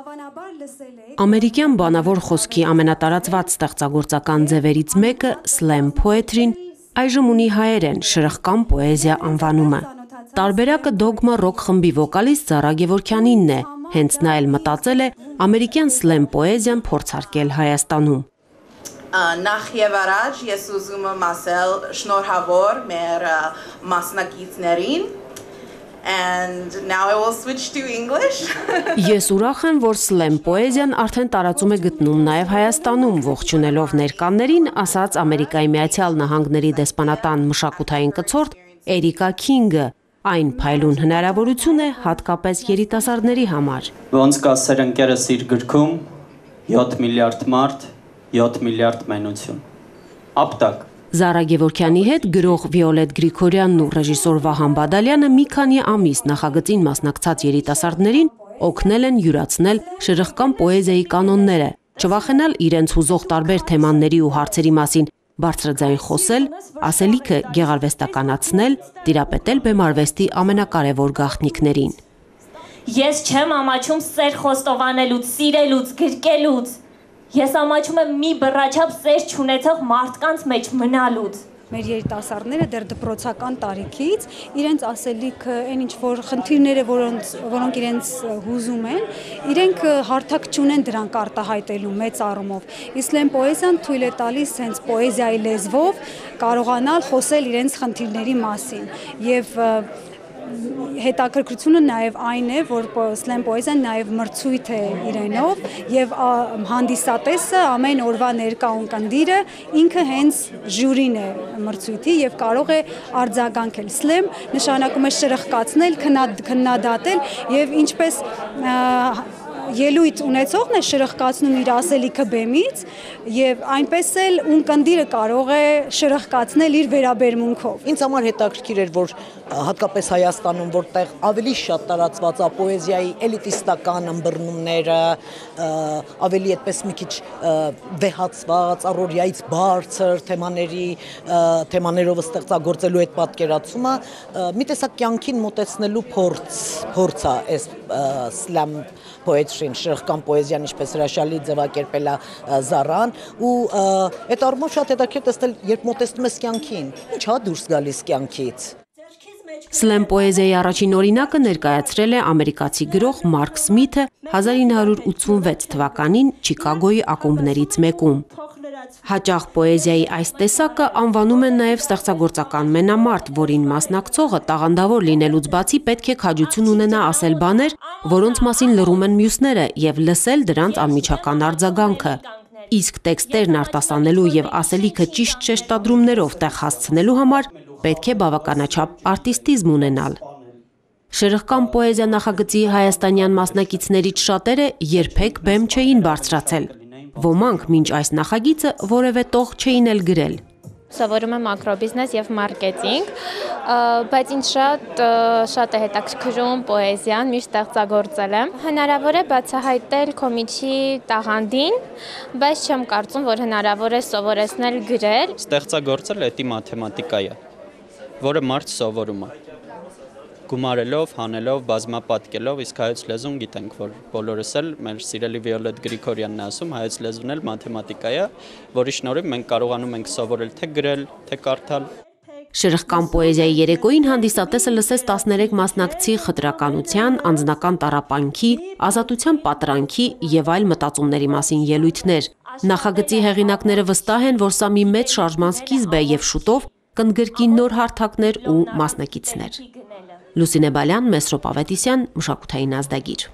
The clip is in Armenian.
Հավանաբար լսել եք Ամերիկյան բանավոր խոսքի ամենատարածված ստեղծագործական ձևերից մեկը slam poetry-ն այժմ ունի հայերեն շրխկան պոեզիա անվանումը։ Տարբերակը դոգմա ռոք խմբի վոկալիստ Զարա Գևորքյանինն է, հենց նա էլ մտածել է ամերիկյան slam պոեզիան փորձարկել Հայաստանում։ Նախ եւ առաջ ես ուզում եմ ասել շնորհավոր մեր մասնակիցներին and now I will switch to English. Ես ուրախ եմ, որ slam պոեզիան արդեն տարածում է գտնում նաև Հայաստանում, ողջունելով ներկաններին, ասաց Ամերիկայի Միացյալ Նահանգների դեսպանատան մշակութային կցորդ Էրիկա Քինգը։ Այն փայլուն հնարավորություն է հատկապես երիտասարդների համար։ Ոնց կա սեր ընկերս իր գրքում 7 միլիարդ մարդ, 7 միլիարդ մենություն։ Ապտակ Զարա Գևորքյանի հետ գրող Վիոլետ Գրիգորյանն ու ռեժիսոր Վահան Բադալյանը մի քանի ամիս նախագծին մասնակցած երիտասարդներին օգնել են յուրացնել շրխկան պոեզիայի կանոնները, չվախենալ իրենց հուզող տարբեր թեմաների ու հարցերի մասին բարձրաձայն խոսել, ասելիքը գեղարվեստականացնել, տիրապետել բեմարվեստի ամենակարևոր գաղտնիքներին։ Ես չեմ ամաչում սեր խոստովանելուց, սիրելուց, գրկելուց։ Ես ամաչում եմ մի բռաչափ սեր չունեցող մարդկանց մեջ մնալուց։ մեր երիտասարդները դեռ դպրոցական տարիքից իրենց ասելիքը, այն ինչ որ խնդիրները, որոնց որոնք իրենց հուզում են, իրենք հարթակ չունեն դրանք արտահայտելու մեծ առումով։ Իսլամ պոեզիան թույլ է տալիս հենց պոեզիայի լեզվով կարողանալ խոսել իրենց խնդիրների մասին եւ հետաքրքրությունը նաև այն է, որ սլեմ պոեզիան նաև մրցույթ է իրենով եւ հանդիսատեսը ամեն օրվա ներկա ունկնդիրը ինքը հենց ժյուրին է մրցույթի եւ կարող է արձագանքել։ Սլեմ նշանակում է շրխկացնել, քննադատել եւ ինչպես ելույթ ունեցողն է շրխկացնում իր ասելիքը բեմից եւ այնպես էլ ունկնդիրը կարող է շրխկացնել իր վերաբերմունքով։ Ինձ համար հետաքրքիր էր, որ հատկապես Հայաստանում, որտեղ ավելի շատ տարածված է պոեզիայի էլիտիստական ըմբռնումները, ավելի այդպես մի քիչ վեհացված, առօրյայից բարձր թեմաների թեմաներով ստեղծագործելու այդ պատկերացումը մի տեսակ կյանքին մոտեցնելու փորձ, փորձ է այս սլամ poetry-ին, շրխկան պոեզիան, ինչպես հրաշալի ձևակերպել է Զարան, ու այդ առումով շատ հետաքրքիր տեսնել, երբ մոտեցնում ես կյանքին, ի՞նչ է դուրս գալիս կյանքից։ Սլեմ պոեզիայի առաջին օրինակը ներկայացրել է ամերիկացի գրող Մարկ Սմիթը 1986 թվականին Չիկագոյի ակումբներից մեկում։ Հաճախ պոեզիայի այս տեսակը անվանում են նաև ստեղծագործական մենամարտ, որին մասնակցողը տաղանդավոր լինելուց բացի պետք է քաջություն ունենա ասել բաներ, որոնց մասին լռում են մյուսները եւ լսել դրանց անմիջական արձագանքը։ Իսկ տեքստերն արտասանելու եւ ասելիքը ճիշտ շեշտադրումներով տեղ հասցնելու համար պետք է բավականաչափ արտիստիզմ ունենալ։ Շրխկան պոեզիա նախագծի հայաստանյան մասնակիցներից շատերը երբեք բեմ չէին բարձրացել։ Ոմանք մինչ այս նախագիծը որևէ տող չէին էլ գրել։ Սովորում եմ մակրոբիզնես եւ մարքեթինգ, բայց ինձ շատ շատ է հետաքրքրում պոեզիան, միշտ ստեղծագործել եմ։ Հնարավոր է բացահայտել կոմիչի տաղանդին, բայց չեմ կարծում, որ հնարավոր է սովորեցնել գրել։ Ստեղծագործել էտի մաթեմատիկա է, որը մարդ սովորում է գումարելով, հանելով, բազմապատկելով, իսկ հայոց լեզուն գիտենք, որ բոլորս էլ մեր սիրելի Վիոլետ Գրիգորյանն է ասում, հայոց լեզուն էլ մաթեմատիկա է, որի շնորհիվ մենք կարողանում ենք սովորել թե գրել, թե կարդալ, Շրխկան պոեզիայի երեկոյին հանդիսատեսը լսեց 13 մասնակցի խտրականության, անձնական տարապանքի, ազատության պատրանքի եւ այլ մտածումների մասին ելույթներ։ Նախագծի հեղինակները վստահ են, որ սա մի մեծ շարժման սկիզբ է եւ շուտով կընդգրկի նոր հարթակներ ու մասնակիցներ։ Լուսինե Բալյան, Մեսրոպ Ավետիսյան, մշակութային ազդագիր։